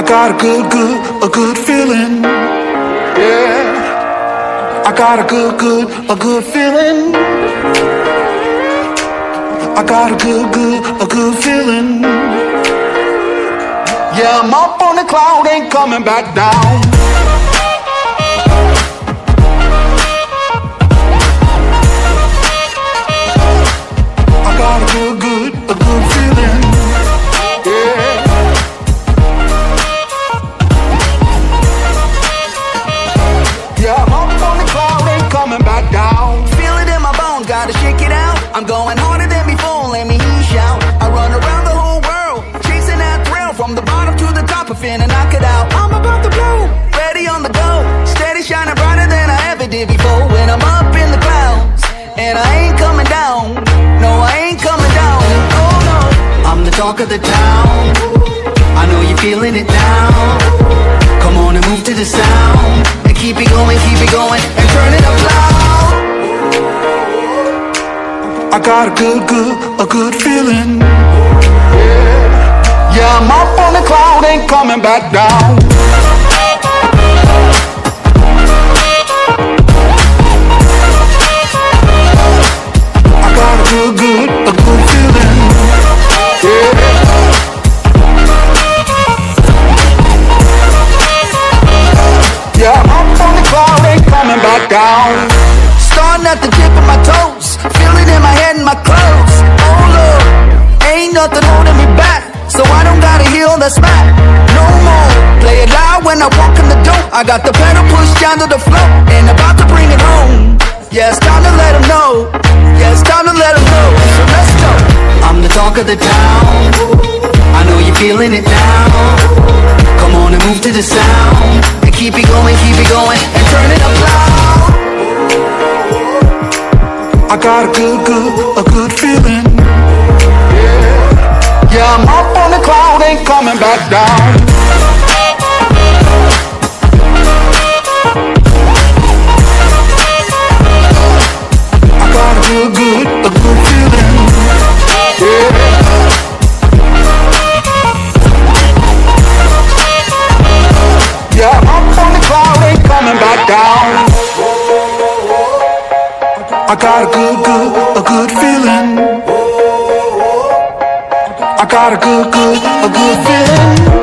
I got a good, good, a good feeling. Yeah. I got a good, good, a good feeling. I got a good, good, a good feeling. Yeah, I'm up on the cloud, ain't coming back down. I'm going harder than before, let me shout. I run around the whole world, chasing that thrill from the bottom to the top, I finna knock it out. I'm about to blow, ready on the go, steady shining brighter than I ever did before. When I'm up in the clouds, and I ain't coming down. No, I ain't coming down. Oh no, I'm the talk of the town. I know you're feeling it now. Come on and move to the sound, I got a good, good, a good feeling. Yeah, I'm up on the cloud, ain't coming back down. I got a good, good, a good feeling. Yeah. Yeah, I'm up on the cloud, ain't coming back down. When I walk in the door. I got the pedal pushed down to the floor and about to bring it home. Yeah, it's time to let 'em know. Yeah, it's time to let 'em know. So let's go. I'm the talk of the town. I know you're feeling it now. Come on and move to the sound and keep it going, keep it going, and turn it up loud. I got a good, good, a good feeling. Yeah, I'm up on the cloud, ain't coming back down. Got a good, good, a good feeling.